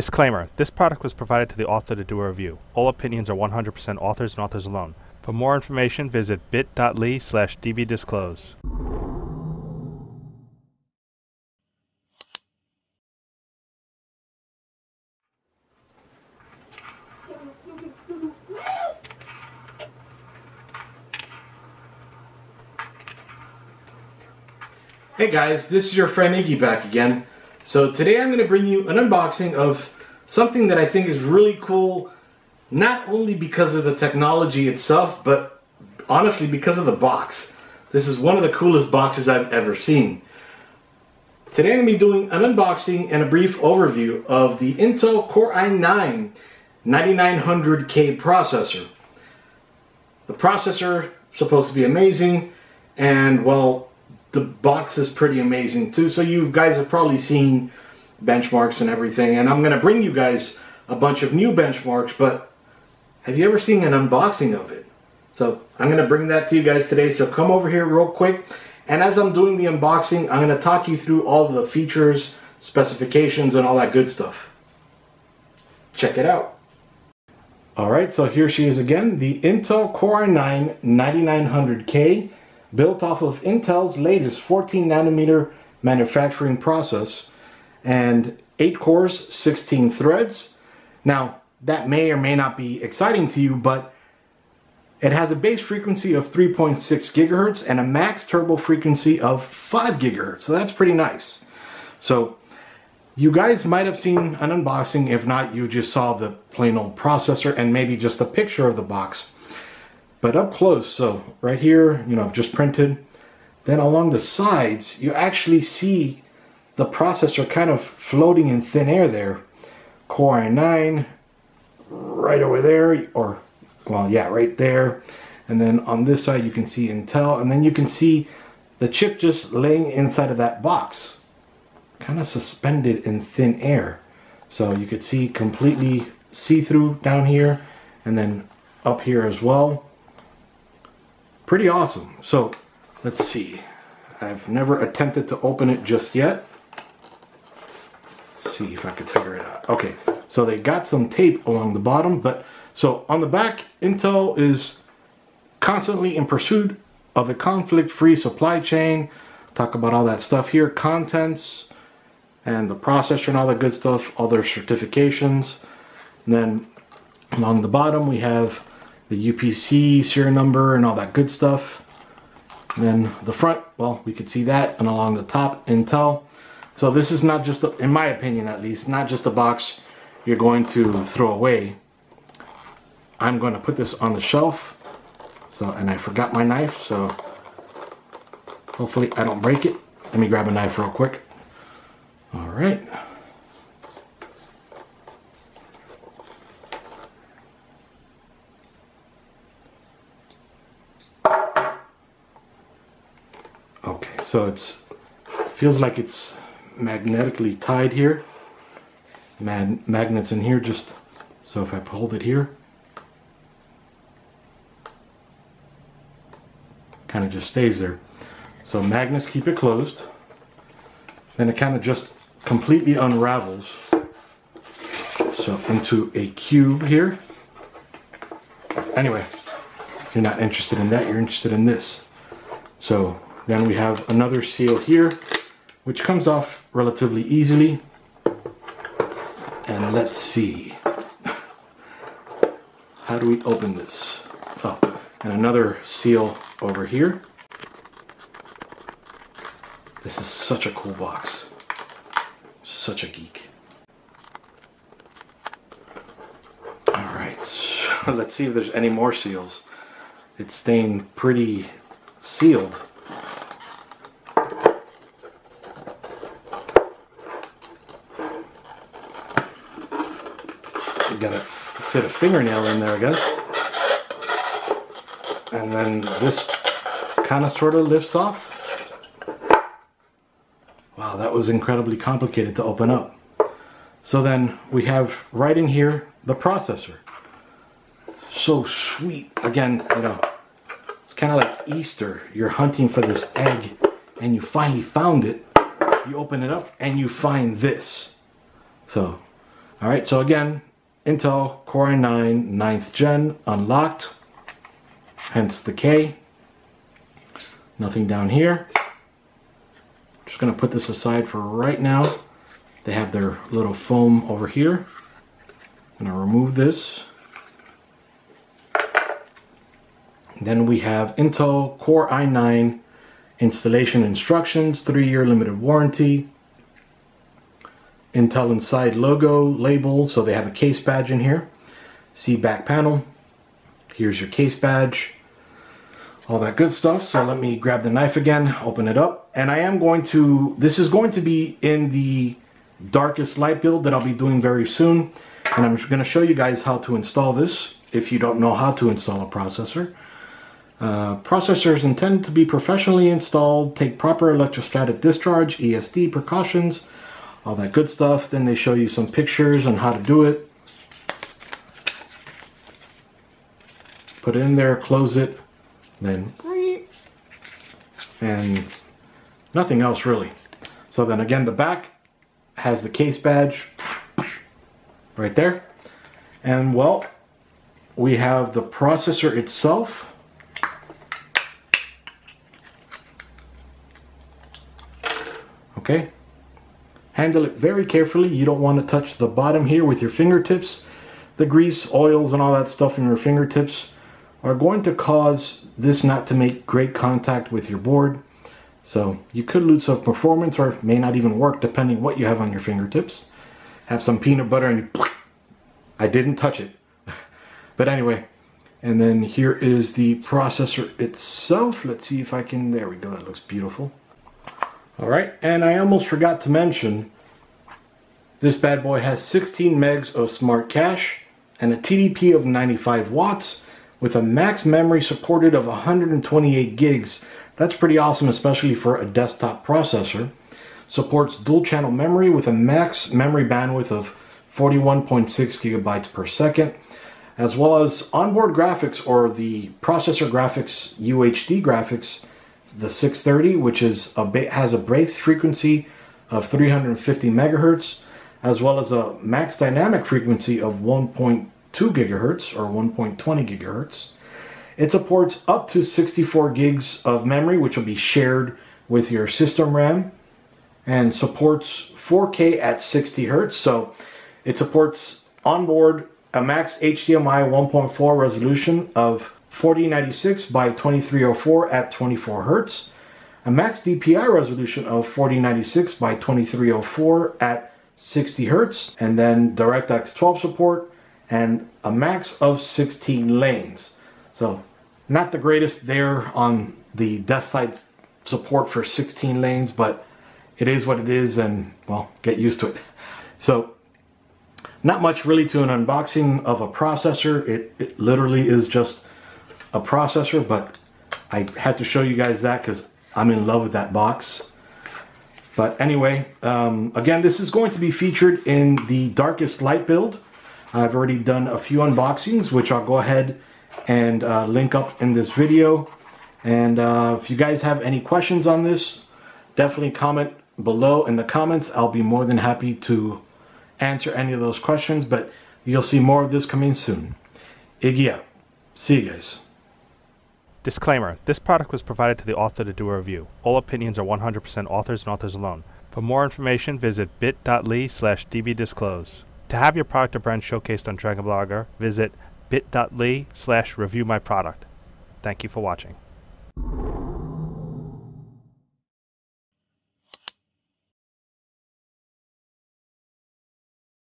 Disclaimer This product was provided to the author to do a review. All opinions are 100% authors and authors alone. For more information, visit bit.ly slash dbdisclose. Hey guys, this is your friend Iggy back again. So today I'm going to bring you an unboxing of something that I think is really cool, not only because of the technology itself, but honestly because of the box. This is one of the coolest boxes I've ever seen. Today I'm going to be doing an unboxing and a brief overview of the Intel Core i9 9900K processor. The processor supposed to be amazing and well the box is pretty amazing too. So you guys have probably seen benchmarks and everything. And I'm going to bring you guys a bunch of new benchmarks, but have you ever seen an unboxing of it? So I'm going to bring that to you guys today. So come over here real quick. And as I'm doing the unboxing, I'm going to talk you through all the features, specifications, and all that good stuff. Check it out. All right, so here she is again, the Intel Core i9 9900K built off of Intel's latest 14 nanometer manufacturing process and 8 cores, 16 threads. Now, that may or may not be exciting to you, but it has a base frequency of 3.6 gigahertz and a max turbo frequency of 5 gigahertz. So that's pretty nice. So you guys might have seen an unboxing. If not, you just saw the plain old processor and maybe just a picture of the box. But up close, so right here, you know, just printed. Then along the sides, you actually see the processor kind of floating in thin air there. Core i9 right over there, or, well, yeah, right there. And then on this side, you can see Intel, and then you can see the chip just laying inside of that box, kind of suspended in thin air. So you could see completely see-through down here, and then up here as well pretty awesome. So let's see. I've never attempted to open it just yet. Let's see if I could figure it out. Okay, so they got some tape along the bottom, but so on the back, Intel is constantly in pursuit of a conflict-free supply chain. Talk about all that stuff here, contents, and the processor and all that good stuff, all their certifications. And then along the bottom, we have the UPC serial number and all that good stuff. And then the front, well, we could see that, and along the top, Intel. So this is not just, a, in my opinion at least, not just a box you're going to throw away. I'm going to put this on the shelf. So, and I forgot my knife, so hopefully I don't break it. Let me grab a knife real quick. All right. So it's feels like it's magnetically tied here. Mag magnets in here just so if I hold it here kind of just stays there. So magnets keep it closed. Then it kind of just completely unravels so into a cube here. Anyway if you're not interested in that you're interested in this. So then we have another seal here, which comes off relatively easily. And let's see. How do we open this? Oh, and another seal over here. This is such a cool box. Such a geek. All right, so let's see if there's any more seals. It's staying pretty sealed. Gotta fit a fingernail in there, I guess. And then this kind of sort of lifts off. Wow, that was incredibly complicated to open up. So then we have right in here the processor. So sweet. Again, you know, it's kind of like Easter. You're hunting for this egg and you finally found it. You open it up and you find this. So All right, so again, Intel Core i9 9th gen unlocked, hence the K. Nothing down here. Just gonna put this aside for right now. They have their little foam over here. Gonna remove this. Then we have Intel Core i9 installation instructions, three-year limited warranty, Intel Inside logo label, so they have a case badge in here. See back panel. Here's your case badge. All that good stuff. So let me grab the knife again, open it up. And I am going to, this is going to be in the darkest light build that I'll be doing very soon. And I'm going to show you guys how to install this if you don't know how to install a processor. Uh, processors intended to be professionally installed, take proper electrostatic discharge, ESD precautions, all that good stuff. Then they show you some pictures on how to do it. Put it in there, close it, then and nothing else really. So then again, the back has the case badge right there. And well, we have the processor itself. Okay, Handle it very carefully. You don't want to touch the bottom here with your fingertips. The grease, oils, and all that stuff in your fingertips are going to cause this not to make great contact with your board. So you could lose some performance or may not even work depending what you have on your fingertips. Have some peanut butter and you, I didn't touch it. but anyway, and then here is the processor itself. Let's see if I can, there we go, that looks beautiful. All right, and I almost forgot to mention, this bad boy has 16 megs of smart cache and a TDP of 95 watts with a max memory supported of 128 gigs. That's pretty awesome, especially for a desktop processor. Supports dual channel memory with a max memory bandwidth of 41.6 gigabytes per second, as well as onboard graphics or the processor graphics UHD graphics the 630, which is a has a base frequency of 350 megahertz, as well as a max dynamic frequency of 1.2 gigahertz or 1.20 gigahertz. It supports up to 64 gigs of memory, which will be shared with your system RAM, and supports 4K at 60 hertz. So it supports onboard a max HDMI 1.4 resolution of 4096 by 2304 at 24 hertz, a max DPI resolution of 4096 by 2304 at 60 hertz, and then DirectX 12 support, and a max of 16 lanes. So, not the greatest there on the desk side support for 16 lanes, but it is what it is, and well, get used to it. So, not much really to an unboxing of a processor. It, it literally is just a processor, but I had to show you guys that because I'm in love with that box. But anyway, um, again, this is going to be featured in the darkest light build. I've already done a few unboxings, which I'll go ahead and uh, link up in this video. And uh, if you guys have any questions on this, definitely comment below in the comments. I'll be more than happy to answer any of those questions, but you'll see more of this coming soon. Iggy out. See you guys. Disclaimer This product was provided to the author to do a review. All opinions are 100% authors and authors alone. For more information, visit bit.ly slash dbdisclose. To have your product or brand showcased on Dragon Blogger, visit bit.ly slash review my product. Thank you for watching.